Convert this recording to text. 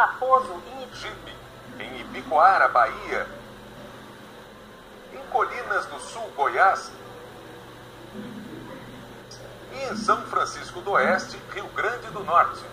Raposo, em Jipe, em Ibicoara, Bahia. Em Colinas do Sul, Goiás. E em São Francisco do Oeste, Rio Grande do Norte.